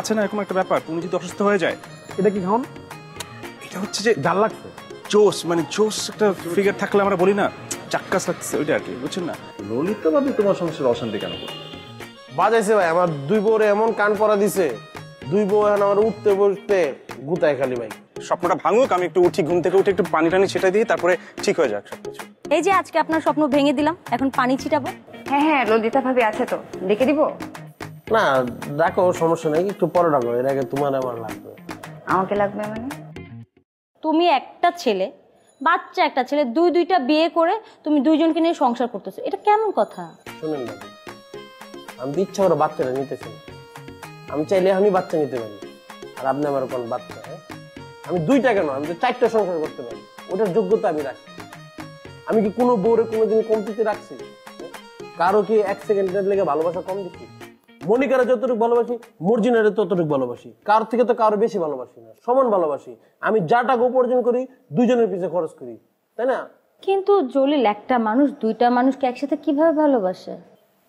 আছে না এরকম একটা ব্যাপার? তুমি যদি অসুস্থ হয়ে যায়? এটা কি খাওন এটা হচ্ছে যে ডাল লাগছে। জোস মানে জোস একটা ফিগার থাকলে আমরা বলি না চাক্কাস লাগছে ওইটা আর কি বুঝছেন না? ললিতা ভাবি তোমার সংসারে অশান্তি কেন করবে বাজাইছে ভাই আমার দুই বউরে এমন কান পরা দিছে দুই বউ এখন আমার উঠতে বসতে গুতায় খালি ভাই। স্বপ্নটা ভাঙুক আমি একটু উঠি ঘুম থেকে উঠে একটু পানি টানি ছেটাই দিই তারপরে ঠিক হয়ে যাক সবকিছু। এই যে আজকে আপনার স্বপ্ন ভেঙে দিলাম এখন পানি ছিটাবো? হ্যাঁ হ্যাঁ ললিতা ভাবি আছে তো ডেকে দিব? না ডাকো সমস্যা নেই একটু পরে ডাকো এর আগে তোমার আমার লাগবে। আমাকে লাগবে মানে? তুমি একটা ছেলে বাচ্চা একটা ছেলে দুই দুইটা বিয়ে করে তুমি দুইজনকে নিয়ে সংসার করতেছো এটা কেমন কথা? শুনেন না আমি তো ইচ্ছা করে বাচ্চাটা নিতেছি। আমি চাইলে এখনই বাচ্চা নিতে পারি। আর আপনি আমার কোন বাচ্চা হ্যাঁ? আমি দুইটা কেন? আমি তো চারটা সংসার করতে পারি। ওটার যোগ্যতা আমি রাখি। আমি কি কোনো বউরে কোনোদিন কমতিতে রাখছি? হ্যাঁ? কারও কি এক সেকেন্ডের লেগে ভালোবাসা কম দিচ্ছি? মনিকারে যতটুকু ভালোবাসি মর্জিনারে ততটুকু ভালোবাসি। কার থেকে তো কারও বেশি ভালোবাসি না সমান ভালোবাসি। আমি যা টাকা উপার্জন করি দুইজনের পিছনে খরচ করি তাই না? কিন্তু জলিল একটা মানুষ দুইটা মানুষকে একসাথে কীভাবে ভালোবাসে?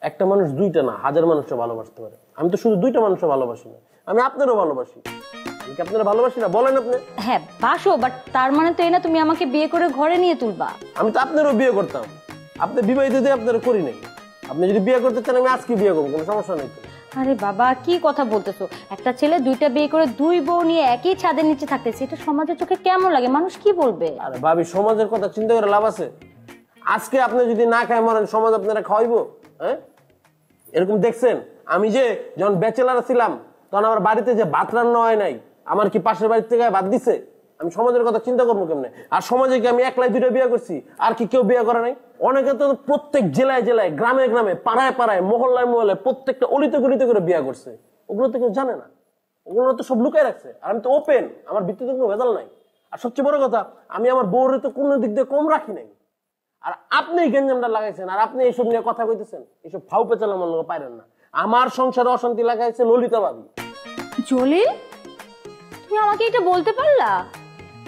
একটা মানুষ দুইটা না হাজার মানুষও ভালোবাসতে পারে। আমি তো শুধু দুইটা মানুষও ভালোবাসি না আমি আপনারও ভালোবাসি। আপনারা ভালোবাসি না? বলেন আপনি। হ্যাঁ বাসো বাট তার মানে তো এই না তুমি আমাকে বিয়ে করে ঘরে নিয়ে তুলবা। আমি তো আপনারও বিয়ে করতাম। আপনি বিবাহিত দিয়ে আপনারা করি নাই। আপনি যদি বিয়ে করতে চান আমি আজকে বিয়ে করব কোনো সমস্যা নেই। আরে বাবা, কি কথা বলতেছো? একটা ছেলে দুইটা বিয়ে করে দুই বউ নিয়ে একই ছাদের নিচে থাকতেছে এটা সমাজের চোখে কেমন লাগে? মানুষ কি বলবে? আরে ভাবি, সমাজের কথা চিন্তা করে লাভ আছে। আজকে আপনি যদি না খায় মরেন, সমাজ আপনারা খাওয়াইবো হ্যাঁ? এরকম দেখছেন? আমি যে যখন ব্যাচেলার ছিলাম, তখন আমার বাড়িতে যে ভাত রান্না হয় নাই, আমার কি পাশের বাড়ি থেকে ভাত দিছে? আমি সমাজের কথা চিন্তা করব কেমনে? আর সমাজে কি আমি একলাই দুইটা বিয়ে করছি? আর কি কেউ বিয়ে করে নাই? অনেকে তো প্রত্যেক জেলায় জেলায়, গ্রামে গ্রামে, পাড়ায় পাড়ায়, মহল্লায় মহল্লায় প্রত্যেকটা অলিতে গলিতে করে বিয়ে করছে। ওগুলো তো কেউ জানে না। ওগুলো তো সব লুকায় রাখছে। আর আমি তো ওপেন আমার ভিত্তিতে কোনো ভেজাল নাই। আর সবচেয়ে বড় কথা, আমি আমার বউরে তো কোনো দিক দিয়ে কম রাখি নাই। আর আপনি গেঞ্জামটা লাগাইছেন, আর আপনি এইসব নিয়ে কথা কইতেছেন, এইসব ফাউ পেঁচাল আমার লোক পাইলেন না। আমার সংসারে অশান্তি লাগাইছে ললিতা জলিল, তুমি আমাকে এটা বলতে পারলা?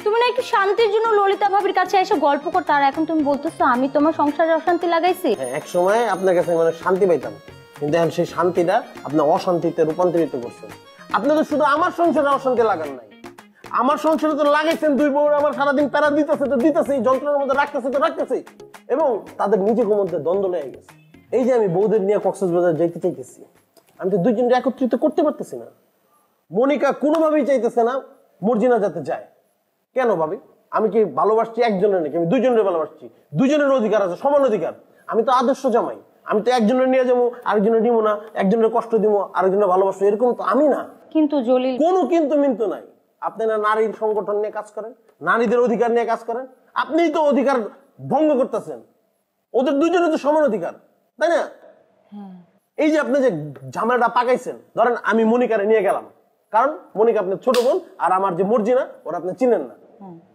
তুমি না একটু শান্তির জন্য ললিতা ভাবির কাছে এসে গল্প করতে, আর এখন তুমি বলতেছো আমি তোমার সংসারে অশান্তি লাগাইছি? এক সময় আপনার কাছে মানে শান্তি পাইতাম, কিন্তু এখন সেই শান্তিটা আপনি অশান্তিতে রূপান্তরিত করছেন। আপনি তো শুধু আমার সংসারে অশান্তি লাগান নাই। আমার সংসারে তো লাগাইছেন দুই বউ, আমার সারাদিন প্যারা দিতেছে তো দিতেছে যন্ত্রণার মধ্যে রাখতেছে তো রাখতেছে এবং তাদের নিজের মধ্যে দ্বন্দ্ব লেগে গেছে। এই যে আমি বউদের নিয়ে কক্সবাজার যাইতে চাইতেছি, আমি তো দুইজনকে একত্রিত করতে পারতেছি না। মনিকা কোনোভাবেই চাইতেছে না মর্জিনা যাতে যায়। কেন ভাবি? আমি কি ভালোবাসছি একজনের নাকি? আমি দুইজনের ভালোবাসছি। দুজনের অধিকার আছে সমান অধিকার। আমি তো আদর্শ জামাই। আমি তো একজনের নিয়ে যাব আরেকজনের নিবো না একজনের কষ্ট দিব আরেকজনের ভালোবাসবো এরকম তো আমি না। কিন্তু জলিল কোনো কিন্তু মিন্তু নাই। আপনি না নারীর সংগঠন নিয়ে কাজ করেন নারীদের অধিকার নিয়ে কাজ করেন আপনিই তো অধিকার ভঙ্গ করতেছেন। ওদের দুজনের তো সমান অধিকার তাই না? এই যে আপনি যে ঝামেলাটা পাকাইছেন ধরেন আমি মনিকারে নিয়ে গেলাম। কারণ মনিকা আপনার ছোট বোন আর আমার যে মর্জিনা ওরা আপনি চিনেন না।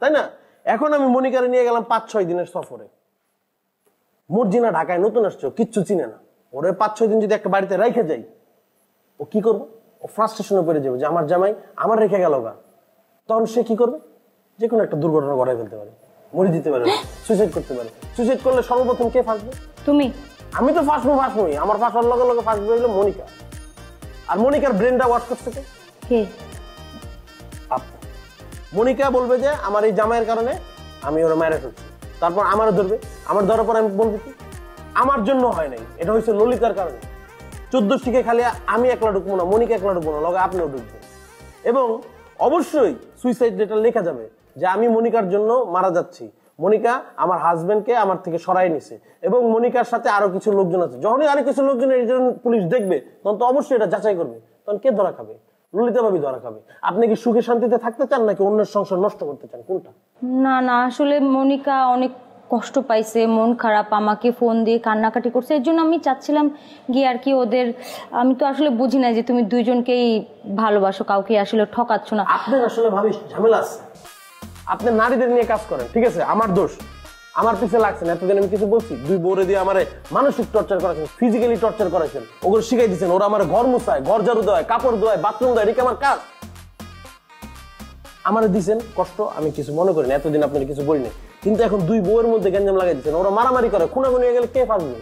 তাই না? এখন আমি মনিকারে নিয়ে গেলাম পাঁচ ছয় দিনের সফরে। মর্জিনা ঢাকায় নতুন আসছে কিচ্ছু চিনে না। ওরে পাঁচ ছয় দিন যদি একটা বাড়িতে রেখে যাই ও কি করব? ও ফ্রাস্ট্রেশনে পড়ে যাবে যে আমার জামাই আমার রেখে গেল গা। তখন সে কি করবে? যে কোনো একটা দুর্ঘটনা ঘটাই ফেলতে পারে। মরে দিতে পারে। সুইসাইড করতে পারে। সুইসাইড করলে সর্বপ্রথম কে ফাঁসবে? তুমি। আমি তো ফাঁসবো ফাঁসবোই। আমার ফাঁসার লগে লগে ফাঁসবে হইল মনিকা আর মনিকার ব্রেনটা ওয়াশ করছে কে? মনিকা বলবে যে, আমার এই জামাইয়ের কারণে আমি ওরা মেরে ফেলছি। তারপর আমারও ধরবে। আমার ধরার পর আমি বলব কি, আমার জন্য হয় নাই। এটা হয়েছে ললিতার কারণে। চোদ্দ শিখে খালি আমি একলা ঢুকবো না, মনিকা একলা ঢুকবো না, লগে আপনিও ঢুকবেন। এবং অবশ্যই সুইসাইড ডেটা লেখা যাবে যে, আমি মনিকার জন্য মারা যাচ্ছি। মনিকা আমার হাজবেন্ডকে আমার থেকে সরাই নিছে। এবং মনিকার সাথে আরও কিছু লোকজন আছে। যখনই আরও কিছু লোকজন পুলিশ দেখবে, তখন তো অবশ্যই এটা যাচাই করবে। তখন কে ধরা খাবে? ললিতা ভাবি ধরা খাবে। আপনি কি সুখে শান্তিতে থাকতে চান নাকি অন্যের সংসার নষ্ট করতে চান? কোনটা? না না আসলে মনিকা অনেক কষ্ট পাইছে মন খারাপ আমাকে ফোন দিয়ে কান্নাকাটি করছে। এর জন্য আমি চাচ্ছিলাম গিয়ে আর কি ওদের আমি তো আসলে বুঝি না যে তুমি দুইজনকেই ভালোবাসো কাউকে আসলে ঠকাচ্ছ না। আপনার আসলে ভাবি ঝামেলা আছে। আপনি নারীদের নিয়ে কাজ করেন ঠিক আছে? আমার দোষ। আমার পিছে লাগছে না, এতদিন আমি কিছু বলছি? দুই বোরে দিয়ে আমার মানসিক টর্চার করেছেন ফিজিক্যালি টর্চার করেছেন ওগুলো শিখাই দিচ্ছেন ওরা আমার ঘর মুছায়, ঘর ঝাড়ু দেয় কাপড় দেয় বাথরুম দেয় এটা আমার কাজ? আমার দিছেন কষ্ট, আমি কিছু মনে করি না এতদিন আপনার কিছু বলিনি। কিন্তু এখন দুই বউয়ের মধ্যে গ্যাঞ্জাম লাগাই দিচ্ছেন ওরা মারামারি করে, খুনাখুনি হয়ে গেলে কে ফাঁসবে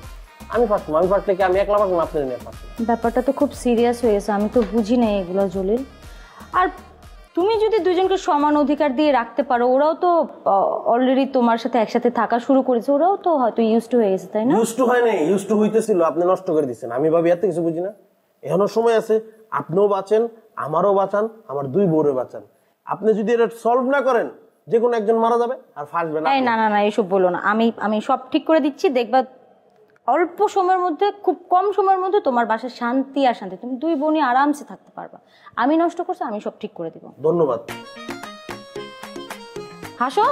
আমি ফাঁসবো আমি ফাঁসলে কি আমি একলা না আপনার নিয়ে ব্যাপারটা তো খুব সিরিয়াস হয়ে গেছে, আমি তো বুঝি না এগুলো জলিল। আর তুমি যদি দুজনকে সমান অধিকার দিয়ে রাখতে পারো ওরাও তো অলরেডি তোমার সাথে একসাথে থাকা শুরু করেছে ওরাও তো হয়তো ইউজ টু হয়ে গেছে তাই না? ইউজ টু হয় নাই ইউজ টু হইতেছিল আপনি নষ্ট করে দিচ্ছেন আমি ভাবি এত কিছু বুঝি না। এখনও সময় আছে আপনিও বাঁচেন আমারও বাঁচান আমার দুই বউরে বাঁচান। আপনি যদি এটা সলভ না করেন যে কোনো একজন মারা যাবে আর ফাঁসবে না এই না না না এসব বলো না। আমি আমি সব ঠিক করে দিচ্ছি দেখবা অল্প সময়ের মধ্যে খুব কম সময়ের মধ্যে তোমার বাসায় শান্তি আর শান্তি। তুমি দুই বোনই আরামসে থাকতে পারবা। আমি নষ্ট করছি আমি সব ঠিক করে দিব। ধন্যবাদ। হাসো?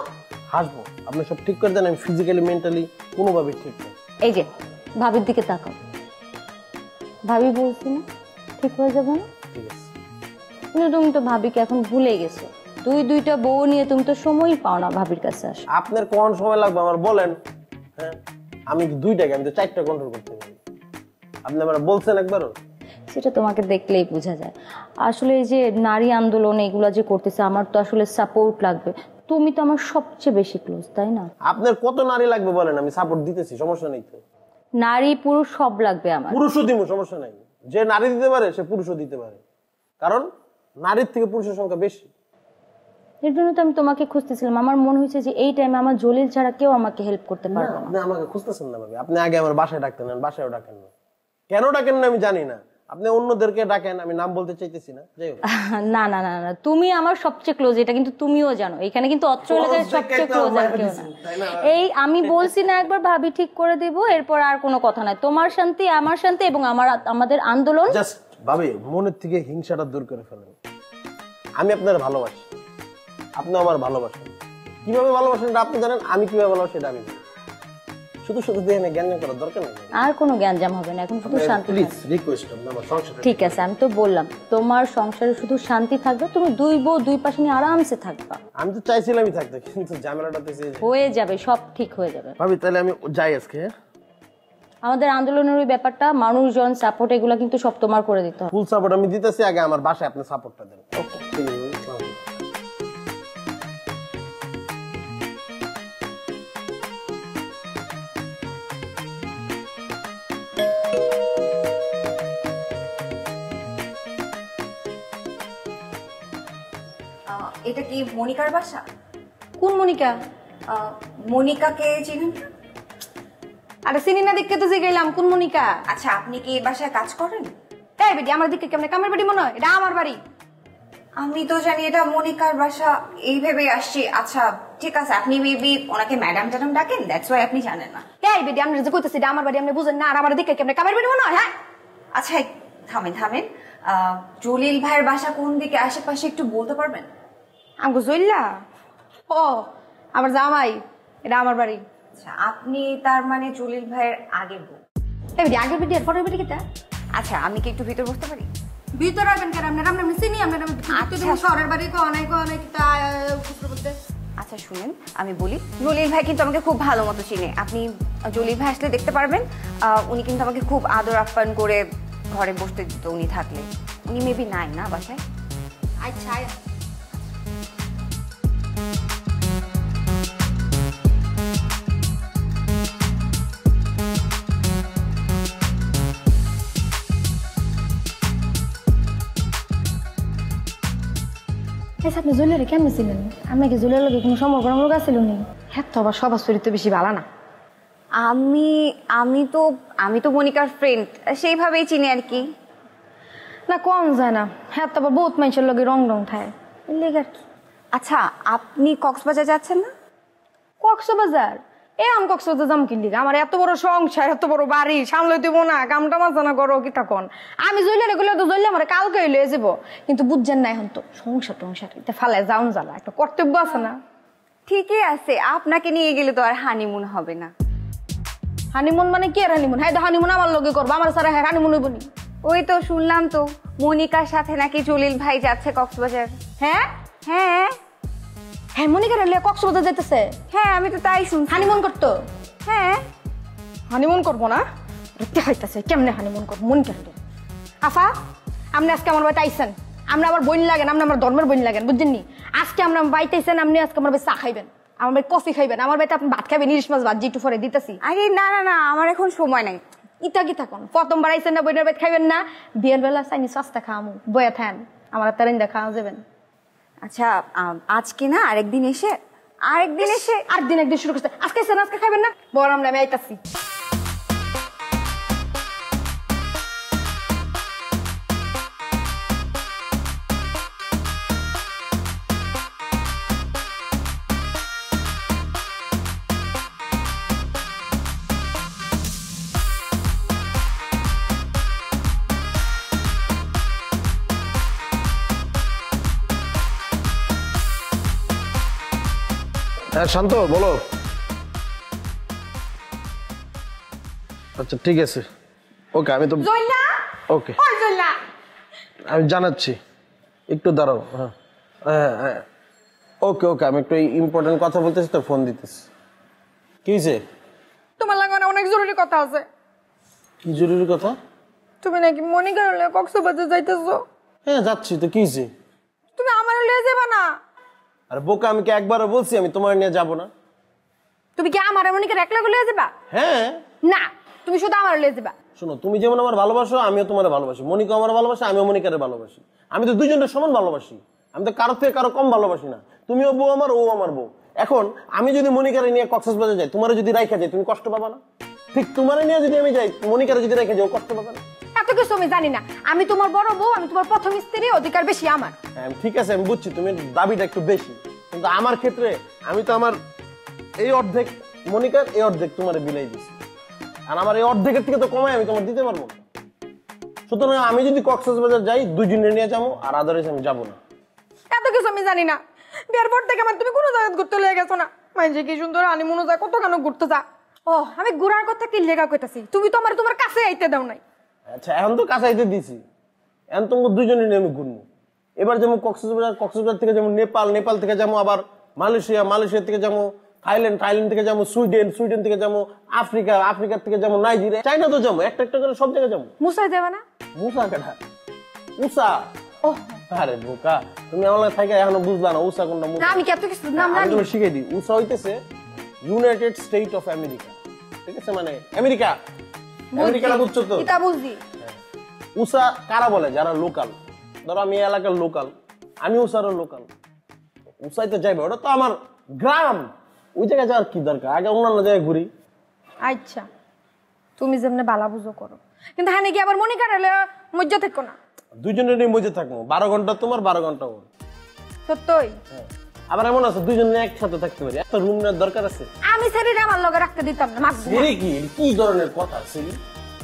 হাসবো। আপনি সব ঠিক করে দেন আমি ফিজিক্যালি মেন্টালি কোনোভাবে ঠিক নেই। এই যে ভাবির দিকে তাকাও। ভাবি বলছি না ঠিক হয়ে যাবে না? ঠিক আছে। কিন্তু তুমি তো ভাবিকে এখন ভুলে গেছো। দুই দুইটা বউ নিয়ে তুমি তো সময়ই পাও না ভাবির কাছে আস আপনার কোন সময় লাগবে? আমার বলেন। হ্যাঁ? আমি দুইটাকে আমি তো চারটা কন্ট্রোল করতে পারি। আপনি আমার বলছেন একবারও? সেটা তোমাকে দেখলেই বোঝা যায়। আসলে এই যে নারী আন্দোলন এগুলো যে করতেছে আমার তো আসলে সাপোর্ট লাগবে। তুমি তো আমার সবচেয়ে বেশি ক্লোজ তাই না? আপনার কত নারী লাগবে বলেন আমি সাপোর্ট দিতেছি সমস্যা নেই তো। নারী পুরুষ সব লাগবে আমার। পুরুষও দিব সমস্যা নাই। যে নারী দিতে পারে সে পুরুষও দিতে পারে। কারণ নারীর থেকে পুরুষের সংখ্যা বেশি। এর জন্য তো আমি তোমাকে খুঁজতেছিলাম। আমার মনে হয়েছে যে এই টাইমে আমার জলিল ছাড়া কেউ আমাকে হেল্প করতে পারবে না। আমাকে খুঁজতেছেন না ভাবি। আপনি আগে আমার বাসায় ডাকতেন না বাসায়ও ডাকেন না। কেন ডাকেন না আমি জানি না। আপনি অন্যদেরকে ডাকেন আমি নাম বলতে চাইতেছি না। না না না না তুমি আমার সবচেয়ে ক্লোজ এটা কিন্তু তুমিও জানো। এখানে কিন্তু অত্র এলাকায় সবচেয়ে ক্লোজ আর কেউ না। এই আমি বলছি না একবার ভাবি ঠিক করে দেব এরপর আর কোনো কথা নাই। তোমার শান্তি আমার শান্তি এবং আমার আমাদের আন্দোলন। জাস্ট ভাবি মনের থেকে হিংসাটা দূর করে ফেলেন। আমি আপনার ভালোবাসি। আপনি আমার ভালোবাসেন। কীভাবে ভালোবাসেন এটা আপনি জানেন আমি কীভাবে ভালোবাসি এটা আমি শুধু শুধু দিয়ে জ্ঞান জ্ঞান করার দরকার নেই। আর কোনো জ্ঞানজাম হবে না এখন শুধু শান্তি প্লিজ। রিকোয়েস্ট আমার সংসার ঠিক আছে আমি তো বললাম তোমার সংসারে শুধু শান্তি থাকবে তুমি দুই বউ দুই পাশে নিয়ে আরামসে থাকবা। আমি তো চাইছিলামই থাকতে কিন্তু ঝামেলাটা তো হয়ে যাবে সব ঠিক হয়ে যাবে। ভাবি তাহলে আমি যাই আজকে হ্যাঁ? আমাদের আন্দোলনের ওই ব্যাপারটা মানুষজন সাপোর্ট এগুলো কিন্তু সব তোমার করে দিতে হবে। ফুল সাপোর্ট আমি দিতেছি আগে আমার বাসায় আপনি সাপোর্টটা দেন। ওকে এটা কি মনিকার বাসা? কোন মনিকা? মনিকাকে চিনেন? আরে চিনি না দেখতে তো যে গেলাম কোন মনিকা? আচ্ছা আপনি কি এই বাসায় কাজ করেন? এই বেটি আমার দিকে কেমন কামের বাড়ি মনে হয়? এটা আমার বাড়ি। আমি তো জানি এটা মনিকার বাসা এই ভেবে আসছি। আচ্ছা ঠিক আছে আপনি মেবি ওনাকে ম্যাডাম ট্যাডাম ডাকেন দ্যাটস ওয়াই আপনি জানেন না। এই বেটি আমরা যে কইতেছি এটা আমার বাড়ি আপনি বুঝেন না আর আমার দিকে কেমন কামের বাড়ি মনে হয় হ্যাঁ? আচ্ছা থামেন থামেন। আহ, জলিল ভাইয়ের বাসা কোন দিকে? আশেপাশে একটু বলতে পারবেন? আমগো জইল্লা? ও আমার জামাই এটা আমার বাড়ি। আচ্ছা আপনি তার মানে জলিল ভাইয়ের আগের বউ। এই বেটি আগের বেটি আর পরের বেটি কিটা? আচ্ছা আমি কি একটু ভিতর বসতে পারি? ভিতর আসবেন কেন? আপনার আমরা এমনি চিনি আপনার আমি আচ্ছা। শহরের বাড়ি কো নাই কো নাই কিতা খুচরো করতে আচ্ছা শুনেন আমি বলি জলিল ভাই কিন্তু আমাকে খুব ভালো মতো চিনে। আপনি জলিল ভাই আসলে দেখতে পারবেন উনি কিন্তু আমাকে খুব আদর আপ্যায়ন করে ঘরে বসতে দিত উনি থাকলে। উনি মেবি নাই না বাসায়? আচ্ছা আচ্ছা আপনি জুয়েলারি কেমন ছিলেন আমি কি জুয়েলার লগে কোনো সম্পর্ক আমার ছিল নি? হ্যাঁ তো আবার সবার চরিত্র বেশি ভালো না। আমি আমি তো আমি তো মনিকার ফ্রেন্ড সেইভাবেই চিনি আর কি। না কম যায় না। হ্যাঁ তো আবার বহুত মানুষের লগে রং রং থায় লেগে আর কি। আচ্ছা আপনি কক্সবাজার যাচ্ছেন না? কক্সবাজার? এ আম কক্সবাজার যাম কি লিগা আমার এত বড় সংসার এত বড় বাড়ি সামলে দিব না কামটা মাঝানা করো কি তখন আমি জইলারে গুলো তো জইলে আমার কালকে লয়ে যাব কিন্তু বুঝছেন না এখন তো সংসার টংসার এটা ফালে যাওন জ্বালা একটা কর্তব্য আছে না? ঠিকই আছে আপনাকে নিয়ে গেলে তো আর হানিমুন হবে না। হানিমুন মানে কি আর হানিমুন? হ্যাঁ হানিমুন আমার লগে করব আমার সারা হ্যাঁ হানিমুন হইব ওই তো শুনলাম তো মনিকার সাথে নাকি জলিল ভাই যাচ্ছে কক্সবাজার। হ্যাঁ? হ্যাঁ? হ্যাঁ মনিকার লিয়া কক্সবাজার যাইতেছে। হ্যাঁ আমি তো তাই শুনছি। হানিমুন করতো? হ্যাঁ। হানিমুন করব না? দেখাইতেছে কেমনে হানিমুন করব? মন কেন আফা আপনি আজকে আমার বাড়িতে আইসেন আমরা আবার বইন লাগেন আপনি আমার ধর্মের বইন লাগেন বুঝছেন নি? আজকে আমরা বাড়িতে আইসেন আপনি আজকে আমার বাড়ি চা খাইবেন। আমার বাড়ি কফি খাইবেন আমার বাড়িতে আপনি ভাত খাইবেন ইলিশ মাছ ভাত যেটু ফরে দিতেছি। আরে না না না আমার এখন সময় নাই। ইতা কি থাকুন? প্রথমবার আইসেন না বইনের বাড়ি খাইবেন না? বিয়ের বেলা চাইনি সস্তা খাওয়ামু বয়া থান আমার তারিন্দা খাওয়া যাবেন। আচ্ছা আজকে না আরেকদিন এসে আরেকদিন এসে আরেকদিন দিন একদিন শুরু করতে আজকে আইসেন আজকে খাবেন না? বড় আমরা আমি আইতাছি। হ্যাঁ শান্ত বলো। আচ্ছা ঠিক আছে। ওকে আমি তো ওকে। আমি জানাচ্ছি। একটু দাঁড়াও হ্যাঁ। হ্যাঁ হ্যাঁ ওকে ওকে আমি একটু ইম্পর্টেন্ট কথা বলতেছি তো ফোন দিতেছি। কি হয়েছে তোমার লাগানো অনেক জরুরি কথা আছে। কি জরুরি কথা? তুমি নাকি মনিকার লিয়া কক্সবাজার যাইতেছো? হ্যাঁ যাচ্ছি তো কি হয়েছে তুমি আমার লিয়ে যাবে না? আর বোকা আমি কি একবারও বলছি আমি তোমার নিয়ে যাব না? তুমি কি আমার মনিকার একলা লিয়ে যাবা? হ্যাঁ। না তুমি শুধু আমার লিয়ে যাবা। শোনো তুমি যেমন আমার ভালোবাসো আমিও তোমার ভালোবাসি। মনিকা আমার ভালোবাসে আমিও মনিকারে ভালোবাসি। আমি তো দুজনের সমান ভালোবাসি। আমি তো কারোর থেকে কারও কম ভালোবাসি না। তুমিও বউ আমার ও আমার বউ। এখন আমি যদি মনিকারে নিয়ে কক্সবাজার যাই তোমার যদি রাইখা যাই তুমি কষ্ট পাবা না? ঠিক তোমার নিয়ে যদি আমি যাই মনিকারে যদি রেখে যাই ও কষ্ট পাবে না? কিছু আমি জানি না। আমি তোমার বড় বউ আমি তোমার প্রথম স্ত্রী অধিকার বেশি আমার। হ্যাঁ, ঠিক আছে আমি বুঝছি তুমি দাবিটা একটু বেশি। কিন্তু আমার ক্ষেত্রে আমি তো আমার এই অর্ধেক মনিকার এই অর্ধেক তোমার বিলাই দিছি। আর আমার এই অর্ধেকের থেকে তো কমাই আমি তোমার দিতে পারব সুতরাং আমি যদি কক্সবাজার যাই দুজনে নিয়ে যাব আর আদারওয়াইজ আমি যাব না। এত কিছু আমি জানি না। বিয়ার পর থেকে আমার তুমি কোনো জায়গায় ঘুরতে লেগে গেছো না। মাইজে কি সুন্দর আনি মনে যায় কত কেন ঘুরতে যা। ও আমি ঘুরার কথা কি লেগা কইতাছি? তুমি তো আমার তোমার কাছে আইতে দাও নাই। আচ্ছা এখন তো কাছাইতে দিছি। এখন তোমাকে দুজনে নিয়ে আমি ঘুরবো এবার যেমন কক্সবাজার কক্সবাজার থেকে যেমন নেপাল নেপাল থেকে যাব আবার মালয়েশিয়া মালয়েশিয়া থেকে যাব থাইল্যান্ড থাইল্যান্ড থেকে যাব সুইডেন সুইডেন থেকে যাব আফ্রিকা আফ্রিকা থেকে যাব নাইজেরিয়া চাইনা তো যাব একটা একটা করে সব জায়গায় যাব মুসাই দেবে না? মুসা কেটা উষা। ও আরে বোকা তুমি আমার থাকে এখনও বুঝলা না উষা কোনটা মুসা। আমি কি এত কিছু নাম জানি? তুমি শিখাই দিই উষা হইতেছে ইউনাইটেড স্টেট অফ আমেরিকা ঠিক আছে মানে আমেরিকা। আমেরিকাটা বুঝছ তো? এটা বুঝি উষা কারা বলে? যারা লোকাল ধরো আমি এলাকার লোকাল আমি উষারও লোকাল উষাইতে যাইবে ওটা তো আমার গ্রাম। ওই জায়গায় যাওয়ার কি দরকার? আগে অন্যান্য জায়গায় ঘুরি। আচ্ছা। তুমি যেমনে বালা বুঝো করো। কিন্তু হ্যাঁ নাকি আবার মনে কাটালে মজ্জা থেকো না। দুইজনের নিয়ে মজে থাকব। বারো ঘণ্টা তোমার বারো ঘণ্টা ওর। সত্যই? হ্যাঁ। আবার এমন আছে দুইজনে একসাথে থাকতে পারি। একটা রুম নেওয়ার দরকার আছে? আমি শরীরে আমার লগে রাখতে দিতাম না মাছ কি? কি ধরনের কথা সেরি?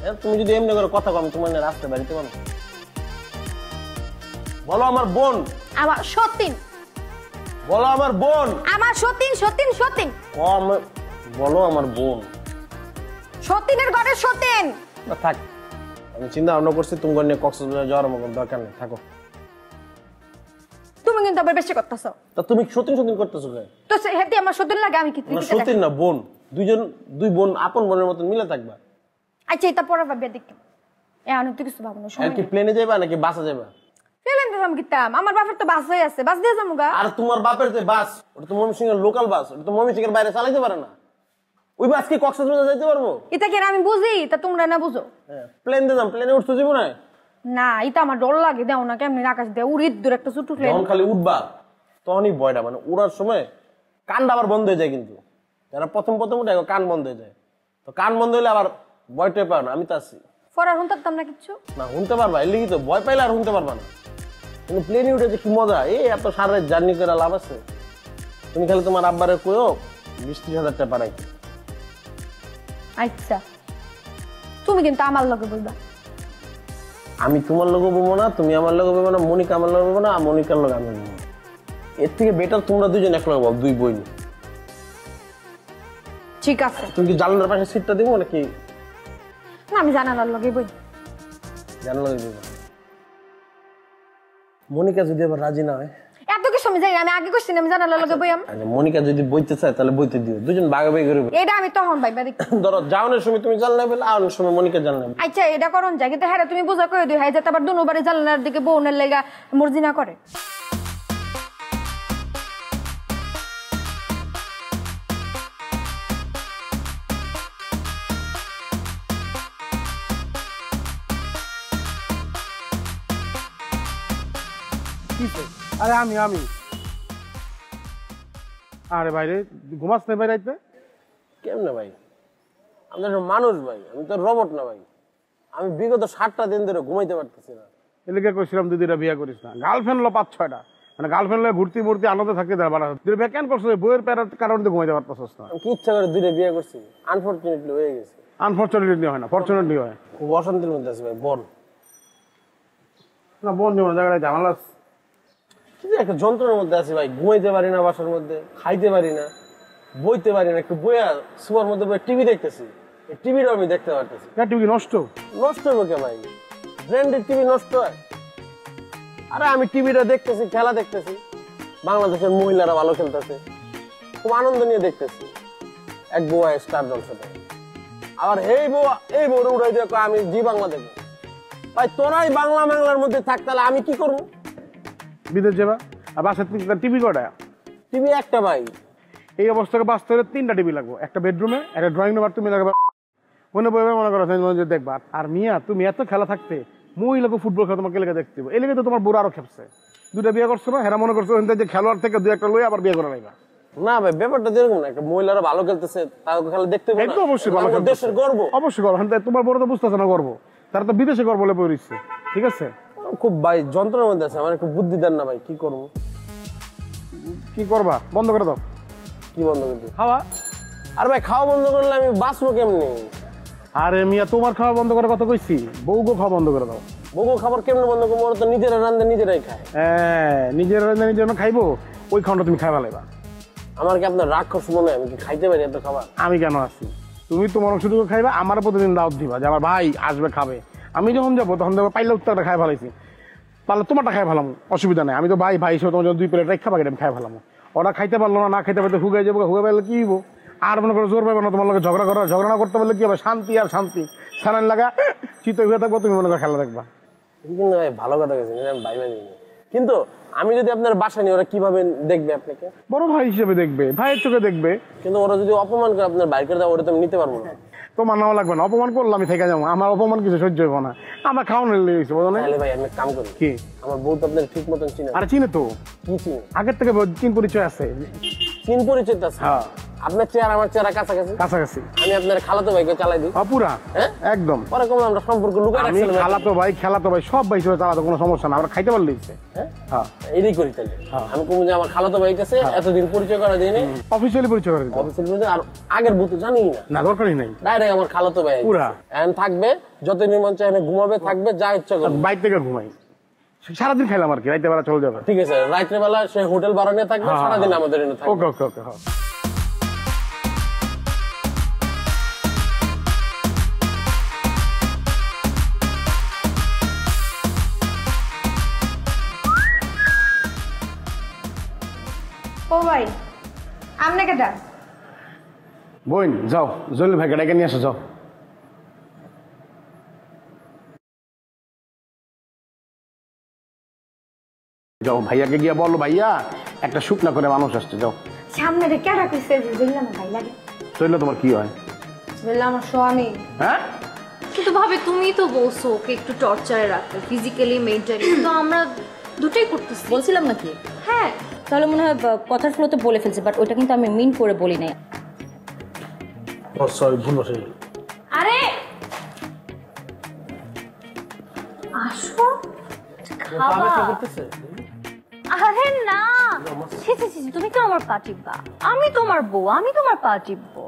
হ্যাঁ, তুমি যদি এমনি করে কথা কম তোমার নিয়ে রাস্তায় বাড়িতে পারো বলো আমার বোন। আমার সতীন। বলো আমার বোন। আমার সতীন সতীন সতীন। কম বলো আমার বোন। সতীনের ঘরের সতীন। থাক। আমি চিন্তা ভাবনা করছি তুমি নিয়ে কক্সবাজার যাওয়ার কোনো দরকার নেই থাকো। তুমি কিন্তু আবার বেশি করতেছো। তা তুমি সতীন সতীন করতেছো কেন তো হেতে আমার সতীন লাগে আমি কি সতীন না বোন। দুইজন দুই বোন আপন বোনের মতন মিলে থাকবা। আচ্ছা এটা পরে ভাবি দেখি এ আমি তো কিছু ভাবো না আর সময় কি প্লেনে যাইবা নাকি বাসে যাইবা? ফেলেন দিলাম কিতাম। আমার বাপের তো বাস হয়ে আছে বাস দিয়ে গা। আর তোমার বাপের যে বাস ওটা তো ময়মনসিং এর লোকাল বাস ওটা তো ময়মনসিং এর বাইরে চালাইতে পারে না। ওই বাস কি কক্সবাজার যাইতে পারব? এটা কি আমি বুঝি? তা তোমরা না বুঝো। প্লেন দিয়ে যাম প্লেনে উঠতে যাব না না এটা আমার ডর লাগে দেও না কেমনি আকাশ দেয় উড়িদ দূর একটা ছোট প্লেন যখন খালি উঠবা তখনই ভয়টা মানে উড়ার সময় কানটা আবার বন্ধ হয়ে যায় কিন্তু। যারা প্রথম প্রথম উঠে কান বন্ধ হয়ে যায়। তো কান বন্ধ হলে আবার ভয়টা পাও না আমি তো আছি। পরার হুন তাম না কিচ্ছু? না পারবা এর তো ভয় পাইলে আর শুনতে পারবা না। কিন্তু প্লেনে উঠে যে কি মজা এই এত সারা জার্নি করে লাভ আছে? তুমি খালি তোমার আব্বারে কইও বিশ ত্রিশ হাজার টাকা পাঠাই আচ্ছা। তুমি কিন্তু আমার লগে বলবা। আমি তোমার লোক বলব না তুমি আমার লোক বলব না মনিকা আমার লোক বলব না মনিকার লোক আমি বলব এর থেকে বেটার তোমরা দুজন এক লোক দুই বই ঠিক আছে। তুমি কি জানলার পাশে সিটটা দেবো নাকি? না আমি জানালার লগে বই। জানালার বই। মনিকা যদি আবার রাজি না হয় আমি জানি আমি আগে আমি জানালার লগে বই আচ্ছা, মনিকা যদি বইতে চায় তাহলে বইতে দিও। দুজন ভাগাভাগি করে। এটা আমি তখন ভাইবা দেখি ধরো যাওয়ানোর সময় তুমি জানলা পেলে আওয়ানোর সময় মনিকা জানলা। আচ্ছা এটা করুন যায় কিন্তু হ্যাঁ তুমি বোঝা করে দিও হ্যাঁ যাতে আবার দুনো বাড়ি জানালার দিকে বউনের লেগা মর্জি না করে আরে আমি আমি আরে বাইরে ঘুমাস না বাইরে রাইতে? কেমনে ভাই? আমি তো মানুষ ভাই আমি তো রবট না ভাই। আমি বিগত ষাটটা দিন ধরে ঘুমাইতে পারতেছি না। এলাকা কইছিলাম দিদিরা বিয়া করিস না। গার্লফ্রেন্ড লো পাঁচ ছয়টা। মানে গার্লফ্রেন্ড লো ঘুরতি মূর্তি আনন্দ থাকতে দেয় বাড়া। তুই বিয়া কেন করছিস? বইয়ের প্যারার কারণে তো ঘুমাইতে পারতাছিস না। কি ইচ্ছা করে দুইটা বিয়ে করছি? আনফর্চুনেটলি হয়ে গেছে। আনফর্চুনেটলি হয় না ফর্চুনেটলি হয়। খুব অশান্তির মধ্যে আছি ভাই বল না বোন যেমন জায়গায় ঝামেলা আছে। একটা যন্ত্রের মধ্যে আছি ভাই। ঘুমাইতে পারি না বাসার মধ্যে খাইতে পারি না বইতে পারি না। একটু বইয়া সুপার মধ্যে বই টিভি দেখতেছি। টিভিটাও আমি দেখতে পারতেছি। কেন টিভি নষ্ট? নষ্ট হবে কে ভাই? ব্র্যান্ডের টিভি নষ্ট হয়। আরে আমি টিভিটা দেখতেছি খেলা দেখতেছি। বাংলাদেশের মহিলারা ভালো খেলতেছে। খুব আনন্দ নিয়ে দেখতেছি। এক বউয়া স্টার জলসা দেয় আবার এই বোয়া এই বউরে উড়াই দিয়ে আমি জি বাংলা দেখব। ভাই তোরাই বাংলা বাংলার মধ্যে থাক তাহলে আমি কি করব? বিদেশ যাবা? আর বাসার টিভি কটা টিভি একটা ভাই। এই অবস্থাকে বাঁচতে হলে তিনটা টিভি লাগবে একটা বেডরুমে একটা ড্রয়িং রুম আর তুমি লাগবে মনে পড়বে মনে করো দেখবা। আর মিয়া তুমি এত খেলা থাকতে মহিলাকে ফুটবল খেলা তোমাকে লেগে দেখতে এই লেগে তো তোমার বুড়ো আরও খেপছে। দুটা বিয়ে করছ না হেরা মনে করছ যে খেলোয়াড় থেকে দু একটা লই আবার বিয়ে করে না ভাই ব্যাপারটা যেরকম না মহিলারা ভালো খেলতেছে খেলা দেখতে এই তো অবশ্যই ভালো দেশের গর্ব। অবশ্যই গর্ব। হ্যাঁ, তোমার বড় তো বুঝতেছে না গর্ব। তারা তো বিদেশে গর্ব বলে পড়িচ্ছে ঠিক আছে? খুব ভাই যন্ত্রের মধ্যে আছে আমার একটু বুদ্ধি দেন না ভাই কি করব? কি করবা? বন্ধ করে দাও। কি বন্ধ করে দিই? খাওয়া? আর ভাই খাওয়া বন্ধ করলে আমি বাঁচবো কেমনি? আরে মিয়া তোমার খাওয়া বন্ধ করে কথা কইছি। বউগো খাওয়া বন্ধ করে দাও। বউ খাবার কেমনে বন্ধ করব? ওরা তো নিজেরা রান্ধে নিজেরাই খায়। হ্যাঁ নিজের রান্না নিজের খাইবো? ওই খাওয়াটা তুমি খাইবা লাইবা। আমার কি আপনার রাক্ষস মনে হয়? আমি কি খাইতে পারি এত খাবার? আমি কেন আছি? তুমি তোমার অংশটুকু খাইবা আমার প্রতিদিন দাওয়াত দিবা যে আমার ভাই আসবে খাবে। আমি যখন যাব তখন দেখব পাইলে উত্তরটা খাই ভালাইছি। পারলে তোমারটা খাই ভালাম অসুবিধা নেই। আমি তো ভাই ভাই হিসেবে তোমার দুই প্লেট খাবা আমি খাই ভালাম। ওরা খাইতে পারল না না খাইতে পারলে হুগাই যাব হুগাই পারলে কি হইবো? আর মনে করো জোর পাইবো না তোমার লোক ঝগড়া করো ঝগড়া না করতে পারলে কি হবে? শান্তি আর শান্তি। সালান লাগা চিত হয়ে থাকব তুমি মনে করো খেলা দেখবা। কিন্তু ভাই ভালো কথা গেছে আমি ভাই মানি কিন্তু আমি যদি আপনার বাসা নিই ওরা কীভাবে দেখবে আপনাকে? বড় ভাই হিসেবে দেখবে ভাইয়ের চোখে দেখবে। কিন্তু ওরা যদি অপমান করে আপনার বাইর করে দেয় ওটা তো নিতে পারব না। তোমার নাও লাগবে না। অপমান করলে আমি থেকে যাব। আমার অপমান কিছু সহ্য হইব না। আমার খাওয়ানো লেগেছে বলো না ভাই আমি কাম করি। কি? আমার বউ তো আপনার ঠিক মতন চিনে আর আরে চিনে তো? কি চিনে? আগের থেকে চিন পরিচয় আছে। চিন পরিচয় তো আছে। হ্যাঁ। আপনার চেয়ার আমার চেয়ার কাছাকাছি? কাছাকাছি। আমি আপনার খালাতো ভাইকে চালাই দিই। অপুরা হ্যাঁ? একদম। পরে কম আমরা সম্পর্ক লুকাই আমি খালাতো ভাই খেলাতো ভাই সব ভাই হিসেবে চালাতো কোনো সমস্যা না আমরা খাইতে হ্যাঁ? হ্যাঁ। এটাই করি তাহলে। আমি কমু যে আমার খালাতো ভাই কাছে এতদিন পরিচয় করা দিইনি অফিসিয়ালি পরিচয় করে দিত অফিসের মধ্যে আর আগের বউ জানি না। না দরকারই নাই। ডাইরেক্ট আমার খালাতো ভাই। পুরা। এখন থাকবে যত নির্মাণ চাই ঘুমাবে থাকবে যা ইচ্ছা করবে। বাইক থেকে ঘুমাই। সারাদিন খাইলাম আর কি রাইতে বেলা চলে যাবে। ঠিক আছে রাত্রে বেলা সে হোটেল ভাড়া নিয়ে থাকবে হ্যাঁ, সারাদিন হ্যাঁ। আমাদের ওকে ওকে ওকে ভাই আমনে কেটা বোন যাও জলিল ডেকে নিয়ে আসো যাও। যাও ভাইয়াকে গিয়া বলো ভাইয়া একটা শুকনা করে মানুষ আসছে যাও। সামনে রে কেডা কইছে যে জইলা না ভাই লাগে? চললে তোমার কি হয়? জইলা আমার স্বামী। হ্যাঁ? কিন্তু ভাবে তুমি তো বলছো ওকে একটু টর্চারে রাখতে ফিজিক্যালি মেন্টালি তো আমরা দুটোই করতেছি। বলছিলাম নাকি? তাহলে মনে হয় কথার ফ্লোতে বলে ফেলছে বাট ওটা কিন্তু আমি মিন করে বলি নাই। সরি ভুল বসে আরে! আসো। খাবা। আরে না। ছি ছি ছি, তুমি তো আমার পা টিপবা আমি তোমার বউ আমি তোমার পা টিপবো